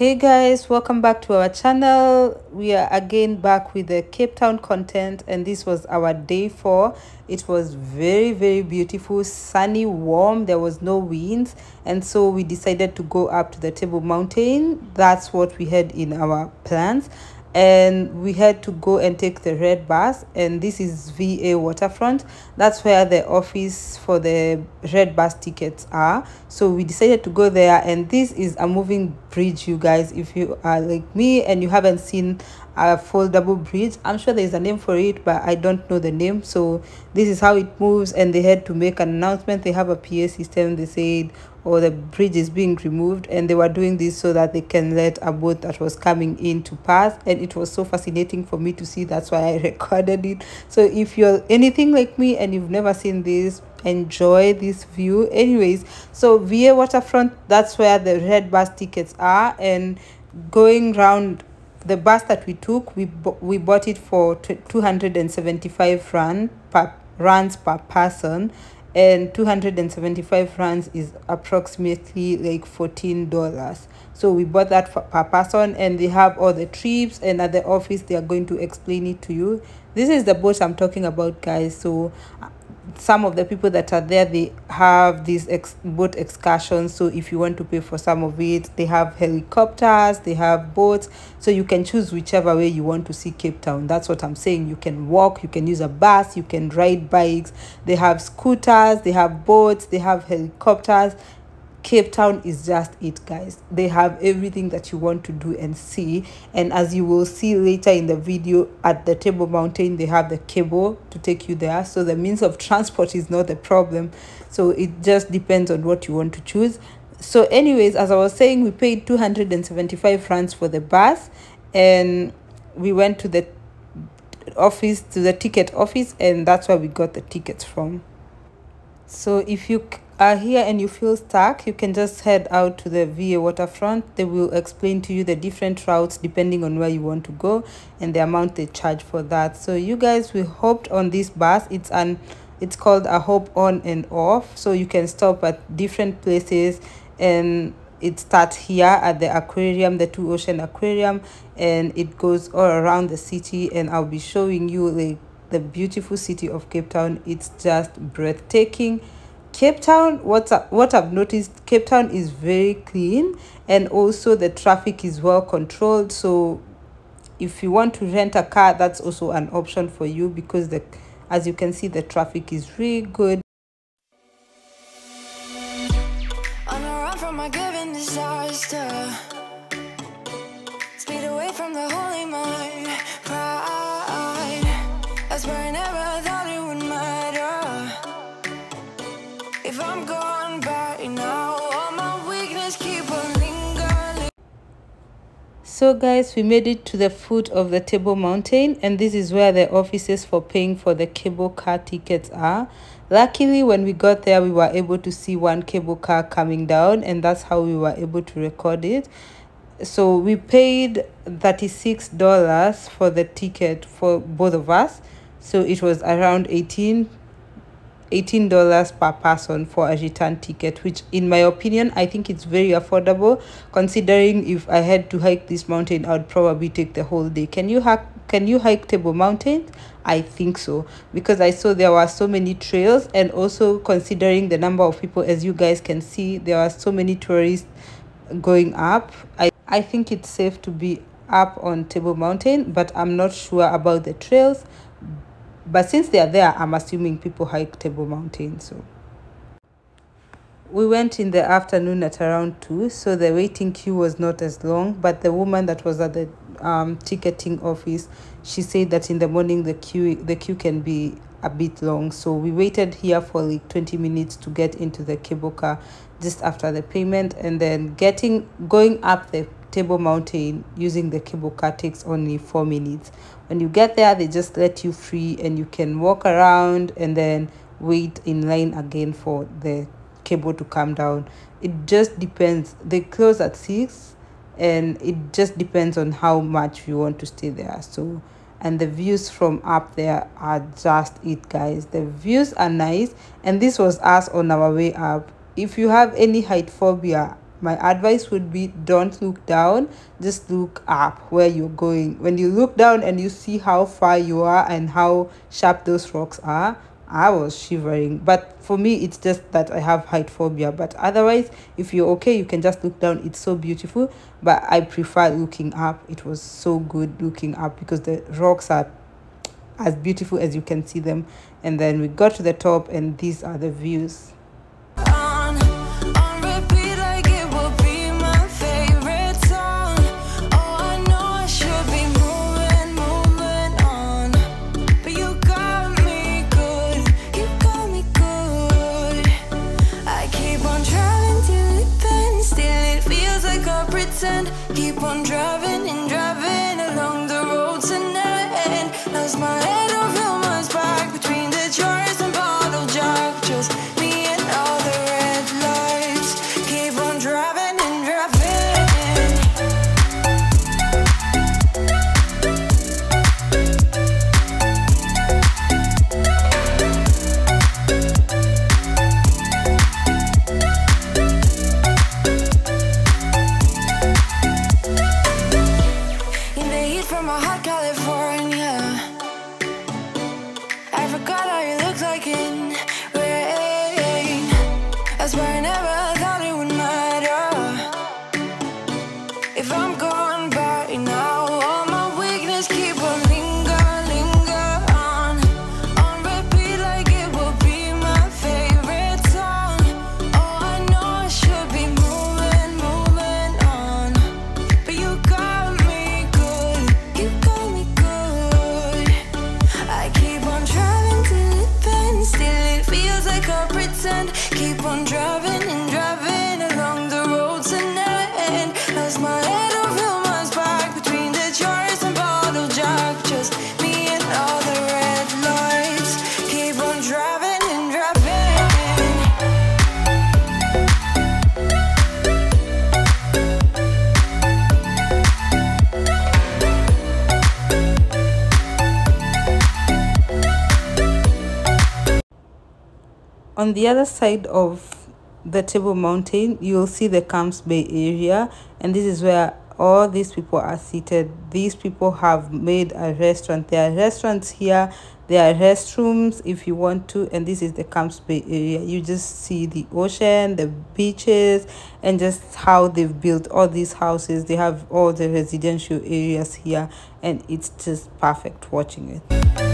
hey guys welcome back to our channel. We are again back with the cape town content and this was our day four. It was very very beautiful sunny warm. There was no winds and so we decided to go up to the table mountain. That's what we had in our plans and we had to go and take the red bus and this is V&A waterfront. That's where the office for the red bus tickets are. So we decided to go there and this is a moving bridge you guys if you are like me and you haven't seen a foldable bridge. I'm sure there's a name for it but i don't know the name. So this is how it moves and they had to make an announcement. They have a pa system they said or the bridge is being removed and they were doing this so that they can let a boat that was coming in to pass. And it was so fascinating for me to see that's why i recorded it. So if you're anything like me and you've never seen this enjoy this view. Anyways so V&A waterfront that's where the red bus tickets are. And going round the bus that we took we we bought it for 275 rand per rands per person. And 275 rands is approximately like 14 dollars. So we bought that for, per person and they have all the trips and at the office they are going to explain it to you. This is the boat i'm talking about guys. So some of the people that are there they have these ex boat excursions. So if you want to pay for some of it they have helicopters they have boats. So you can choose whichever way you want to see cape town. That's what i'm saying. You can walk you can use a bus you can ride bikes. They have scooters they have boats they have helicopters Cape Town is just it, guys. They have everything that you want to do and see. And as you will see later in the video, at the Table Mountain, they have the cable to take you there. So the means of transport is not a problem. So it just depends on what you want to choose. So anyways, as I was saying, we paid 275 francs for the bus and we went to the office, to the ticket office, and that's where we got the tickets from. So if you are here and you feel stuck, you can just head out to the V&A waterfront. They will explain to you the different routes depending on where you want to go and the amount they charge for that. So you guys, we hopped on this bus. It's an it's called a hop on and off. So you can stop at different places and it starts here at the aquarium the two ocean aquarium and it goes all around the city and i'll be showing you like the beautiful city of cape town it's just breathtaking Cape Town, what, what I've noticed, Cape Town is very clean and also the traffic is well controlled. So if you want to rent a car, that's also an option for you because the as you can see, the traffic is really good. Speed So guys, we made it to the foot of the Table Mountain and this is where the offices for paying for the cable car tickets are. Luckily, when we got there, we were able to see one cable car coming down and that's how we were able to record it. So we paid $36 for the ticket for both of us. So it was around 18 $18 per person for a return ticket which in my opinion i think it's very affordable. Considering if i had to hike this mountain i would probably take the whole day. Can you hike can you hike table mountain? I think so. Because i saw there were so many trails and also considering the number of people as you guys can see there are so many tourists going up. I i think it's safe to be up on table mountain but i'm not sure about the trails but since they are there i'm assuming people hike table mountain so. We went in the afternoon at around 2 so the waiting queue was not as long but the woman that was at the um, ticketing office she said that in the morning the queue the queue can be a bit long. So we waited here for like 20 minutes to get into the cable car just after the payment and then getting going up the table mountain using the cable car takes only four minutes. When you get there they just let you free and you can walk around and then wait in line again for the cable to come down. It just depends. They close at six and it just depends on how much you want to stay there. So and the views from up there are just it guys. The views are nice. And this was us on our way up. If you have any height phobia my advice would be don't look down just look up where you're going when you look down and you see how far you are and how sharp those rocks are I was shivering. But for me, it's just that I have height phobia. But otherwise, if you're okay, you can just look down. It's so beautiful. But I prefer looking up. It was so good looking up because the rocks are as beautiful as you can see them. And then we got to the top, and these are the views. Pretend. Keep on the other side of the table mountain you'll see the camps bay area and this is where all these people are seated. These people have made a restaurant. There are restaurants here there are restrooms if you want to and this is the camps bay area. You just see the ocean the beaches and just how they've built all these houses. They have all the residential areas here and it's just perfect watching it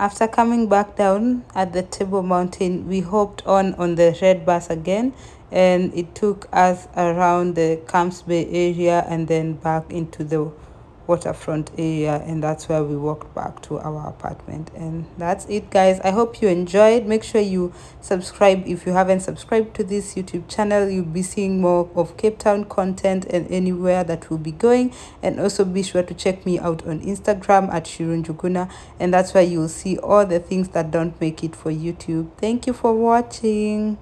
After coming back down at the table mountain we hopped on on the red bus again and it took us around the camps bay area and then back into the waterfront area and that's where we walked back to our apartment. And that's it guys. I hope you enjoyed. Make sure you subscribe. If you haven't subscribed to this youtube channel you'll be seeing more of cape town content and anywhere that we'll be going. And also be sure to check me out on instagram at sheerohnjuguna. And that's where you'll see all the things that don't make it for youtube. Thank you for watching